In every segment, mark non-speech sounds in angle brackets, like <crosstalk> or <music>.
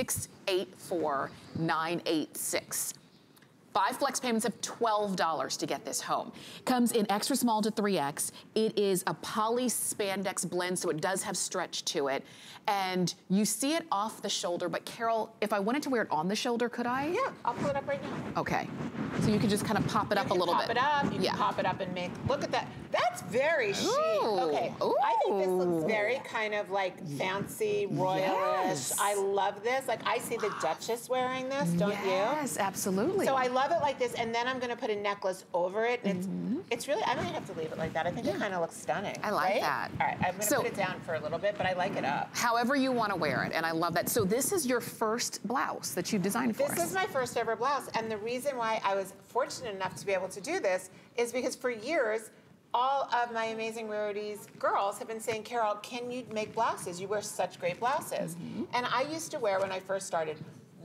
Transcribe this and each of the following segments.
684-986. Five flex payments of $12 to get this home. Comes in extra small to 3X. It is a poly spandex blend, so it does have stretch to it. And you see it off the shoulder, but Carol, if I wanted to wear it on the shoulder, could I? Yeah, I'll pull it up right now. Okay. So you can just kind of pop it you up a little pop bit. pop it up, you yeah. can pop it up and make, look at that. That's very chic. Ooh. Okay, Ooh. I think this looks very kind of like fancy, royalish. Yes. I love this. Like I see the Duchess wearing this, don't yes, you? Yes, absolutely. So I love it like this, and then I'm gonna put a necklace over it, and Mm-hmm. it's it's really, I don't even have to leave it like that. I think it kind of looks stunning. I like right? that. All right, I'm gonna So- put it down for a little bit, but I like it up. However you want to wear it, and I love that. So this is your first blouse that you've designed for This us. is my first ever blouse, and the reason why I was fortunate enough to be able to do this is because for years, all of my amazing rarities girls have been saying, Carol, can you make blouses? You wear such great blouses. Mm-hmm. And I used to wear, when I first started,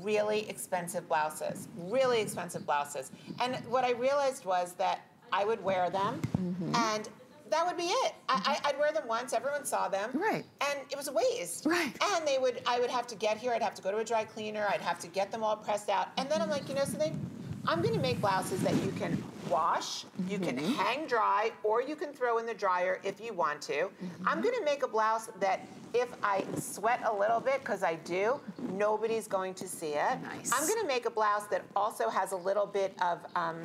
really expensive blouses, really expensive blouses. And what I realized was that I would wear them, Mm-hmm. and that would be it. I, I, I'd wear them once, everyone saw them. Right. And it was a waste. Right. And they would, I would have to get here, I'd have to go to a dry cleaner, I'd have to get them all pressed out. And then I'm like, you know something? I'm gonna make blouses that you can wash, you can Mm-hmm. hang dry, or you can throw in the dryer if you want to. Mm-hmm. I'm gonna make a blouse that if I sweat a little bit, because I do, nobody's going to see it. Nice. I'm gonna make a blouse that also has a little bit of, um,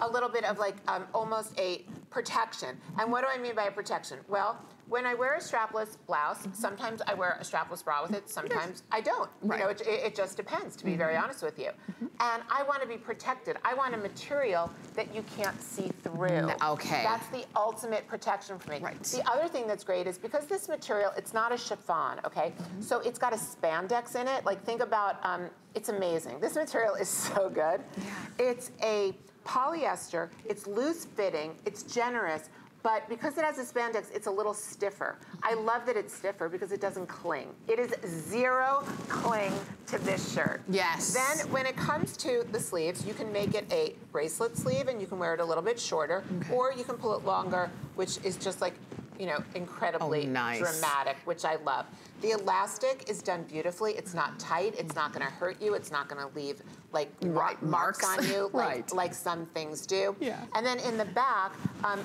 a little bit of like um, almost a protection. And what do I mean by a protection? Well, when I wear a strapless blouse, sometimes I wear a strapless bra with it, sometimes I don't. Right. You know, it, it, just depends, to be very mm-hmm. honest with you. Mm-hmm. And I want to be protected. I want a material that you can't see through. Okay. That's the ultimate protection for me. Right. The other thing that's great is because this material, it's not a chiffon, okay? Mm-hmm. So it's got a spandex in it. Like think about, um, it's amazing. This material is <laughs> so good. Yeah. It's a polyester, it's loose fitting, it's generous, but because it has a spandex, it's a little stiffer. I love that it's stiffer because it doesn't cling. It is zero cling to this shirt. Yes. Then when it comes to the sleeves, you can make it a bracelet sleeve and you can wear it a little bit shorter, or you can pull it longer, which is just like, you know, incredibly Oh, nice. dramatic, which I love. The elastic is done beautifully. It's not tight. It's not going to hurt you. It's not going to leave like Right, marks marks. on you, <laughs> like, Right. like some things do. Yeah. And then in the back, um,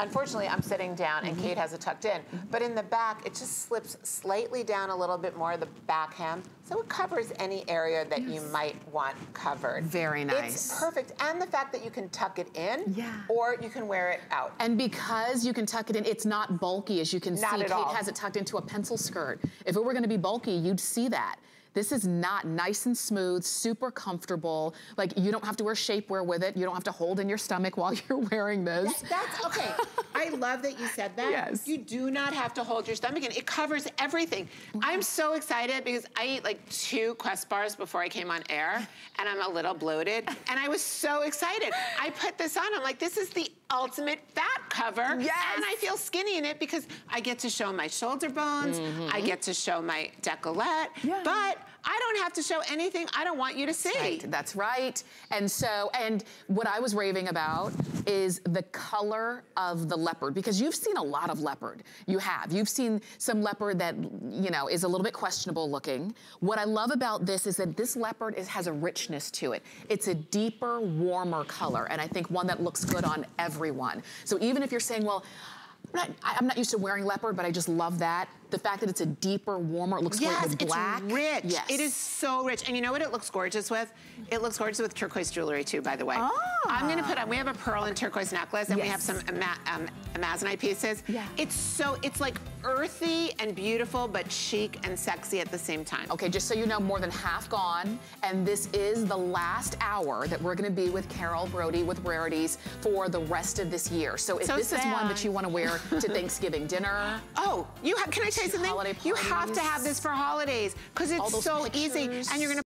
unfortunately, I'm sitting down and Kate has it tucked in. Mm-hmm. But in the back, it just slips slightly down a little bit more, of the back hem. So it covers any area that you might want covered. Very nice. It's perfect. And the fact that you can tuck it in Yeah. or you can wear it out. And because you can tuck it in, it's not bulky as you can Not see. at Kate all. has it tucked into a pencil skirt. If it were gonna be bulky, you'd see that. This is not nice and smooth, super comfortable. Like you don't have to wear shapewear with it. You don't have to hold in your stomach while <laughs> you're wearing this. That's okay. <laughs> I love that you said that. Yes. You do not have to hold your stomach in. It covers everything. I'm so excited because I ate like two Quest bars before I came on air and I'm a little bloated. And I was so excited. I put this on. I'm like, this is the ultimate fat cover. Yes. And I feel skinny in it because I get to show my shoulder bones. I mm-hmm. get to show my decolleté. Yeah. But I don't have to show anything I don't want you to see. Right, that's right. And so, and what I was raving about is the color of the leopard, because you've seen a lot of leopard. You have. You've seen some leopard that, you know, is a little bit questionable looking. What I love about this is that this leopard is, has a richness to it. It's a deeper, warmer color, and I think one that looks good on everyone. So even if you're saying, well, I'm not, I'm not used to wearing leopard, but I just love that. The fact that it's a deeper, warmer, it looks Yes, great with black. Yes, it's rich. Yes. It is so rich. And you know what it looks gorgeous with? It looks gorgeous with turquoise jewelry too, by the way. Ah. I'm gonna put on, we have a pearl and turquoise necklace and we have some ama um, amazonite pieces. Yeah. It's so, it's like earthy and beautiful, but chic and sexy at the same time. Okay, just so you know, more than half gone, and this is the last hour that we're gonna be with Carol Brodie with Rarities for the rest of this year. So if So this is one that you wanna wear to <laughs> Thanksgiving dinner, Oh, you have, can I tell you something? You have to have this for holidays because it's so easy and you're gonna